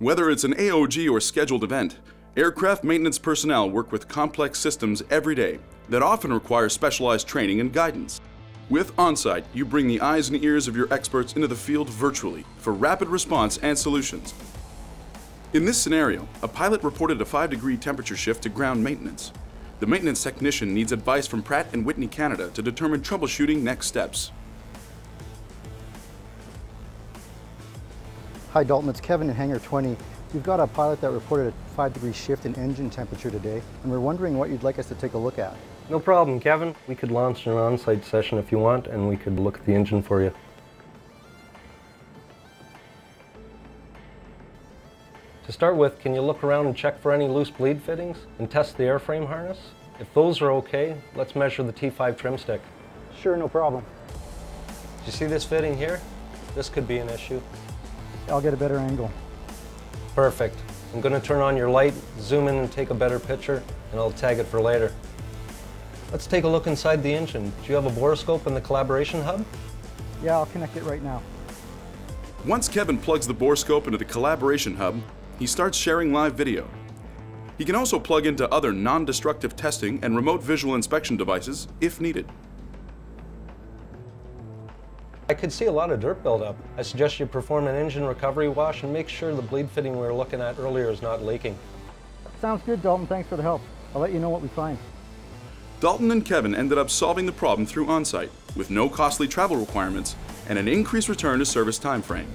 Whether it's an AOG or scheduled event, aircraft maintenance personnel work with complex systems every day that often require specialized training and guidance. With Onsight, you bring the eyes and ears of your experts into the field virtually for rapid response and solutions. In this scenario, a pilot reported a 5 degree temperature shift to ground maintenance. The maintenance technician needs advice from Pratt & Whitney Canada to determine troubleshooting next steps. Hi Dalton, it's Kevin in Hangar 20. We've got a pilot that reported a 5 degree shift in engine temperature today, and we're wondering what you'd like us to take a look at. No problem, Kevin. We could launch an Onsight session if you want, and we could look at the engine for you. To start with, can you look around and check for any loose bleed fittings and test the airframe harness? If those are okay, let's measure the T5 trim stick. Sure, no problem. Do you see this fitting here? This could be an issue. I'll get a better angle. Perfect. I'm going to turn on your light, zoom in and take a better picture, and I'll tag it for later. Let's take a look inside the engine. Do you have a borescope in the collaboration hub? Yeah, I'll connect it right now. Once Kevin plugs the borescope into the collaboration hub, he starts sharing live video. He can also plug into other non-destructive testing and remote visual inspection devices if needed. I could see a lot of dirt buildup. I suggest you perform an engine recovery wash and make sure the bleed fitting we were looking at earlier is not leaking. Sounds good, Dalton. Thanks for the help. I'll let you know what we find. Dalton and Kevin ended up solving the problem through Onsight, with no costly travel requirements and an increased return to service time frame.